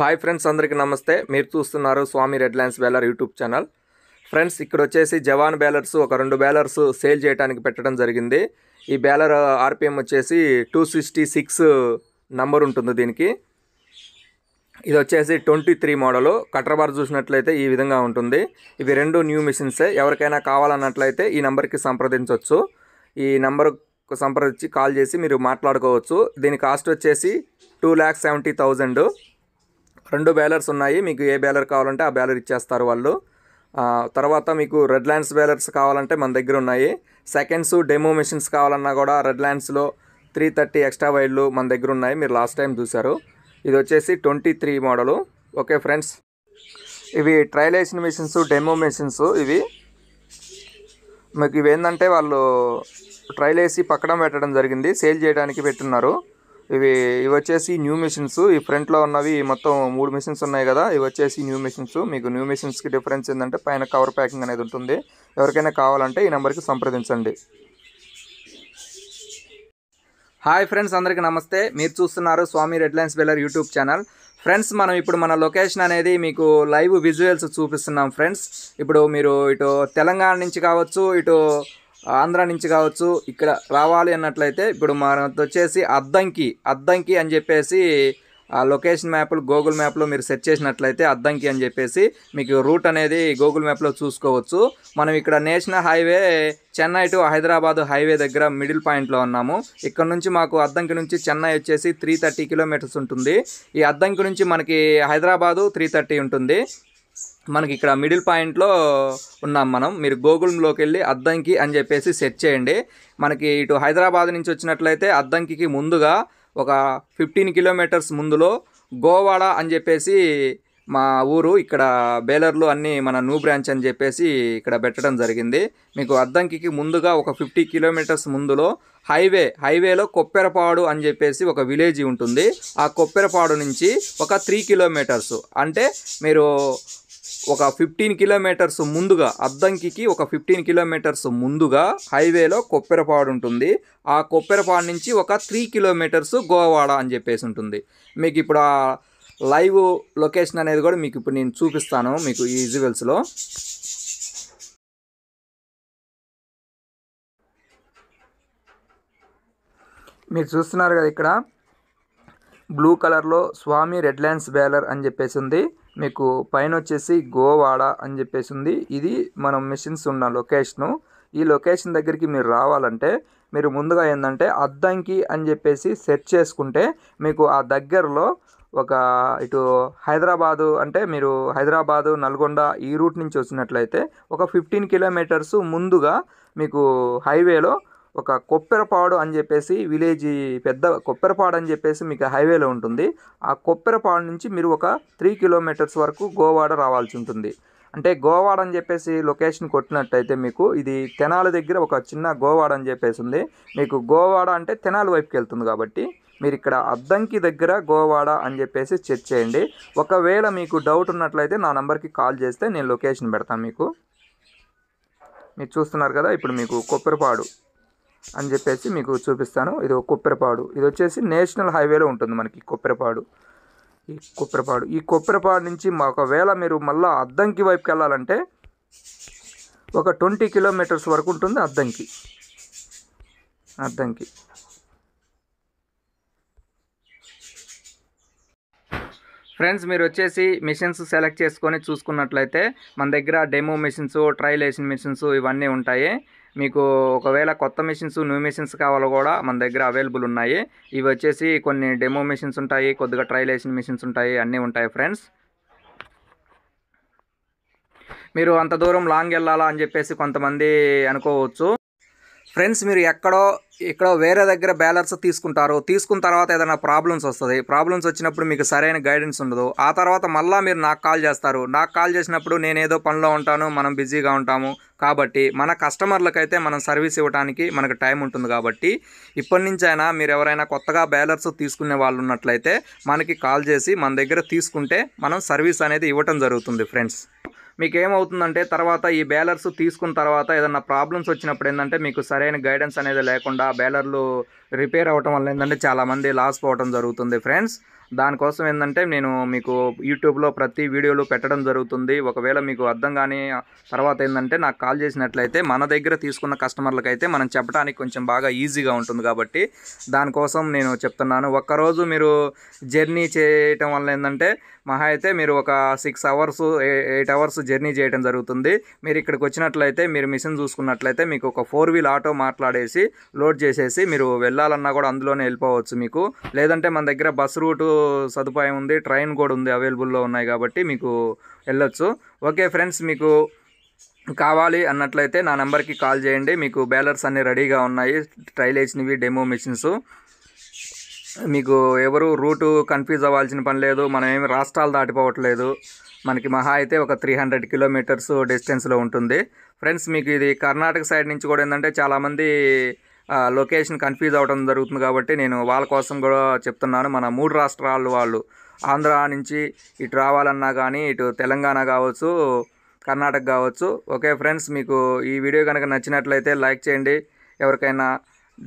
Hi friends అందరికీ నమస్తే. మీరు చూస్తున్నారు Swami red lines baler YouTube channel. Friends ఇక్కడ వచ్చేసి జవాన్ బేలర్స్ ఒక రెండు బేలర్స్ సేల్ చేయడానికి పెట్టడం జరిగింది. ఈ బేలర్ ఆర్పిఎం వచ్చేసి టూ సిక్స్టీ సిక్స్ నంబర్ ఉంటుంది దీనికి. ఇది వచ్చేసి twenty three model. Cutter bar చూసినట్లయితే ఈ విధంగా ఉంటుంది. ఇవి రెండు న్యూ మిషన్సే. ఎవరికైనా కావాలన్నట్లయితే ఈ నెంబర్కి సంప్రదించవచ్చు ఈ నెంబర్కు సంప్రదించి కాల్ చేసి మీరు మాట్లాడుకోవచ్చు. దీని కాస్ట్ వచ్చేసి టూ ల్యాక్స్ సెవెంటీ థౌజండ్. రెండు బ్యాలర్స్ ఉన్నాయి. మీకు ఏ బ్యాలర్ కావాలంటే ఆ బ్యాలర్ ఇచ్చేస్తారు వాళ్ళు. తర్వాత మీకు రెడ్ ల్యాండ్స్ బ్యాలర్స్ కావాలంటే మన దగ్గర ఉన్నాయి. సెకండ్స్ డెమో మెషిన్స్ కావాలన్నా కూడా రెడ్ ల్యాండ్స్లో త్రీ థర్టీ ఎక్స్ట్రా వైర్లు మన దగ్గర ఉన్నాయి. మీరు లాస్ట్ టైం చూశారు. ఇది వచ్చేసి twenty three model. Okay friends. ఇవి ట్రయలేషన్ మిషన్స్ డెమో మిషన్స్ ఇవి. మీకు ఇవి ఏంటంటే వాళ్ళు ట్రైల్ వేసి పక్కన పెట్టడం జరిగింది. సేల్ చేయడానికి పెట్టున్నారు. ఇవి ఇవి వచ్చేసి న్యూ మిషన్స్. ఈ ఫ్రంట్లో ఉన్నవి మొత్తం మూడు మిషన్స్ ఉన్నాయి కదా. ఇవి వచ్చేసి న్యూ మిషన్స్. మీకు న్యూ మిషన్స్కి డిఫరెన్స్ ఏంటంటే పైన కవర్ ప్యాకింగ్ అనేది ఉంటుంది. ఎవరికైనా కావాలంటే ఈ నెంబర్కి సంప్రదించండి. హాయ్ ఫ్రెండ్స్ అందరికీ నమస్తే. మీరు చూస్తున్నారు Swami red lines baler YouTube channel. Friends మనం ఇప్పుడు మన లొకేషన్ అనేది మీకు లైవ్ విజువల్స్ చూపిస్తున్నాం ఫ్రెండ్స్ ఇప్పుడు మీరు ఇటు తెలంగాణ నుంచి కావచ్చు ఇటు ఆంధ్ర నుంచి కావచ్చు ఇక్కడ రావాలి అన్నట్లయితే ఇప్పుడు మనతో వచ్చేసి అద్దంకి అద్దంకి అని చెప్పేసి ఆ లొకేషన్ మ్యాప్లు గూగుల్ మ్యాప్లో మీరు సెర్చ్ చేసినట్లయితే అద్దంకి అని చెప్పేసి మీకు రూట్ అనేది గూగుల్ మ్యాప్లో చూసుకోవచ్చు. మనం ఇక్కడ national highway Chennai to Hyderabad highway దగ్గర మిడిల్ పాయింట్లో ఉన్నాము. ఇక్కడ నుంచి మాకు అద్దంకి నుంచి చెన్నై వచ్చేసి త్రీ థర్టీ కిలోమీటర్స్ ఉంటుంది. ఈ అద్దంకి నుంచి మనకి హైదరాబాదు త్రీ థర్టీ ఉంటుంది. మనకి ఇక్కడ మిడిల్ పాయింట్లో ఉన్నాం మనం. మీరు గూగుల్లోకి వెళ్ళి అద్దంకి అని చెప్పేసి సెర్చ్ చేయండి. మనకి ఇటు హైదరాబాద్ నుంచి వచ్చినట్లయితే అద్దంకి ముందుగా ఒక ఫిఫ్టీన్ కిలోమీటర్స్ ముందులో గోవాడ అని చెప్పేసి మా ఊరు ఇక్కడ బేలర్లు అన్నీ మన న్యూ బ్రాంచ్ అని చెప్పేసి ఇక్కడ పెట్టడం జరిగింది. మీకు అద్దంకి ముందుగా ఒక ఫిఫ్టీ కిలోమీటర్స్ ముందులో హైవే హైవేలో కొప్పెరపాడు అని చెప్పేసి ఒక విలేజ్ ఉంటుంది. ఆ కొప్పెరపాడు నుంచి ఒక త్రీ కిలోమీటర్స్. అంటే మీరు ఒక ఫిఫ్టీన్ కిలోమీటర్స్ ముందుగా అద్దంకి ఒక ఫిఫ్టీన్ కిలోమీటర్స్ ముందుగా హైవేలో కొప్పెరపాడు ఉంటుంది. ఆ కొప్పెరపాడు నుంచి ఒక త్రీ కిలోమీటర్స్ గోవాడ అని చెప్పేసి ఉంటుంది. మీకు ఇప్పుడు ఆ లైవ్ లొకేషన్ అనేది కూడా మీకు ఇప్పుడు నేను చూపిస్తాను మీకు ఈ విజువల్స్లో మీరు చూస్తున్నారు కదా ఇక్కడ? బ్లూ కలర్లో స్వామి రెడ్ లైన్స్ బ్యాలర్ అని చెప్పేసి ఉంది. మీకు పైన వచ్చేసి గోవాడ అని చెప్పేసి ఉంది ఇది మనం మిషన్స్ ఉన్న లొకేషను. ఈ లొకేషన్ దగ్గరికి మీరు రావాలంటే మీరు ముందుగా ఏంటంటే అద్దంకి అని చెప్పేసి సెర్చ్ చేసుకుంటే మీకు ఆ దగ్గరలో ఒక ఇటు హైదరాబాదు అంటే మీరు హైదరాబాదు నల్గొండ ఈ రూట్ నుంచి వచ్చినట్లయితే ఒక ఫిఫ్టీన్ కిలోమీటర్స్ ముందుగా మీకు హైవేలో ఒక కొప్పెరపాడు అని చెప్పేసి విలేజ్ పెద్ద కొప్పెరపాడు అని చెప్పేసి మీకు హైవేలో ఉంటుంది. ఆ కొప్పెరపాడు నుంచి మీరు ఒక త్రీ కిలోమీటర్స్ వరకు గోవాడ రావాల్సి ఉంటుంది. అంటే గోవాడ అని చెప్పేసి లొకేషన్ కొట్టినట్టయితే మీకు ఇది తెనాలి దగ్గర ఒక చిన్న గోవాడ అని చెప్పేసి ఉంది. మీకు గోవాడ అంటే తెనాలి వైపుకి వెళ్తుంది కాబట్టి మీరు ఇక్కడ అద్దంకి దగ్గర గోవాడ అని చెప్పేసి చెక్ చేయండి. ఒకవేళ మీకు డౌట్ ఉన్నట్లయితే నా నెంబర్కి కాల్ చేస్తే నేను లొకేషన్ పెడతాను మీకు. మీరు చూస్తున్నారు కదా ఇప్పుడు మీకు కొప్పెరపాడు. అని చెప్పేసి మీకు చూపిస్తాను. ఇది ఒక కొప్పెరపాడు. ఇది వచ్చేసి నేషనల్ హైవేలో ఉంటుంది మనకి కొప్పెరపాడు. ఈ కొప్పెరపాడు. ఈ కొప్పెరపాడు నుంచి మా ఒకవేళ మీరు మళ్ళీ అద్దంకి వైపుకి వెళ్ళాలంటే ఒక ట్వంటీ కిలోమీటర్స్ వరకు ఉంటుంది అద్దంకి. అద్దంకి. ఫ్రెండ్స్ మీరు వచ్చేసి మిషన్స్ సెలెక్ట్ చేసుకొని చూసుకున్నట్లయితే మన దగ్గర డెమో మిషన్స్ ట్రయలేషన్ మిషన్స్ ఇవన్నీ ఉంటాయి. మీకు ఒకవేళ కొత్త మిషన్స్ న్యూ మిషన్స్ కావాలో కూడా మన దగ్గర అవైలబుల్ ఉన్నాయి. ఇవి వచ్చేసి కొన్ని డెమో మిషన్స్ ఉంటాయి కొద్దిగా ట్రయలేషన్ మిషన్స్ ఉంటాయి అన్నీ ఉంటాయి ఫ్రెండ్స్ మీరు అంత దూరం లాంగ్ వెళ్ళాలా అని చెప్పేసి కొంతమంది అనుకోవచ్చు. ఫ్రెండ్స్ మీరు ఎక్కడో ఎక్కడో వేరే దగ్గర బ్యాలర్స్ తీసుకుంటారు. తీసుకున్న తర్వాత ఏదైనా ప్రాబ్లమ్స్ వస్తుంది. ప్రాబ్లమ్స్ వచ్చినప్పుడు మీకు సరైన గైడెన్స్ ఉండదు. ఆ తర్వాత మళ్ళీ మీరు నాకు కాల్ చేస్తారు. నాకు కాల్ చేసినప్పుడు నేను ఏదో పనిలో ఉంటాను మనం బిజీగా ఉంటాము. కాబట్టి మన కస్టమర్లకైతే మనం సర్వీస్ ఇవ్వడానికి మనకు టైం ఉంటుంది కాబట్టి ఇప్పటి నుంచైనా మీరు ఎవరైనా కొత్తగా బ్యాలర్స్ తీసుకునే వాళ్ళు ఉన్నట్లయితే మనకి కాల్ చేసి మన దగ్గర తీసుకుంటే మనం సర్వీస్ అనేది ఇవ్వటం జరుగుతుంది ఫ్రెండ్స్. మీకు ఏమవుతుందంటే తర్వాత ఈ బేలర్స్ తీసుకున్న తర్వాత ఏదన్నా ప్రాబ్లమ్స్ వచ్చినప్పుడు ఏంటంటే మీకు సరైన గైడెన్స్ అనేది లేకుండా బేలర్లు రిపేర్ అవ్వటం వల్ల ఏంటంటే చాలామంది లాస్ పోవటం జరుగుతుంది ఫ్రెండ్స్ దానికోసం ఏంటంటే నేను మీకు యూట్యూబ్లో ప్రతి వీడియోలు పెట్టడం జరుగుతుంది. ఒకవేళ మీకు అర్థం కానీ తర్వాత ఏంటంటే నాకు కాల్ చేసినట్లయితే మన దగ్గర తీసుకున్న కస్టమర్లకైతే మనం చెప్పడానికి కొంచెం బాగా ఈజీగా ఉంటుంది కాబట్టి దానికోసం నేను చెప్తున్నాను. ఒక్కరోజు మీరు జర్నీ చేయటం వల్ల ఏంటంటే మహా అయితే మీరు ఒక six hours eight hours journey చేయడం జరుగుతుంది. మీరు ఇక్కడికి వచ్చినట్లయితే మీరు మిషన్ చూసుకున్నట్లయితే మీకు ఒక ఫోర్ వీల్ ఆటో మాట్లాడేసి లోడ్ చేసేసి మీరు వెళ్ళాలన్నా కూడా అందులోనే వెళ్ళిపోవచ్చు మీకు. లేదంటే మన దగ్గర బస్ రూటు సదుపాయం ఉంది ట్రైన్ కూడా ఉంది అవైలబుల్లో ఉన్నాయి కాబట్టి మీకు వెళ్ళొచ్చు. ఓకే ఫ్రెండ్స్ మీకు కావాలి అన్నట్లయితే నా నెంబర్కి కాల్ చేయండి. మీకు బ్యాలర్స్ అన్నీ రెడీగా ఉన్నాయి ట్రైల్ వేసినవి డెమో మిషన్స్. మీకు ఎవరు రూటు కన్ఫ్యూజ్ అవ్వాల్సిన పని లేదు మనం ఏమి రాష్ట్రాలు దాటిపోవట్లేదు. మనకి మహా అయితే ఒక త్రీ హండ్రెడ్ కిలోమీటర్స్ డిస్టెన్స్లో ఉంటుంది. ఫ్రెండ్స్ మీకు ఇది కర్ణాటక సైడ్ నుంచి కూడా ఏంటంటే చాలామంది లొకేషన్ కన్ఫ్యూజ్ అవ్వడం జరుగుతుంది కాబట్టి నేను వాళ్ళ కోసం కూడా చెప్తున్నాను. మన మూడు రాష్ట్రాల వాళ్ళు ఆంధ్ర నుంచి ఇటు రావాలన్నా కానీ ఇటు తెలంగాణ కావచ్చు కర్ణాటక కావచ్చు. ఓకే ఫ్రెండ్స్ మీకు ఈ వీడియో కనుక నచ్చినట్లయితే లైక్ చేయండి. ఎవరికైనా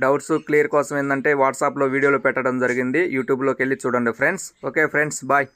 డౌట్స్ క్లియర్ కోసం ఏంటంటే వాట్సాప్లో వీడియోలు పెట్టడం జరిగింది. యూట్యూబ్లోకి వెళ్ళి చూడండి ఫ్రెండ్స్. Okay friends bye